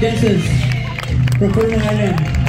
dancers from Permanent Island.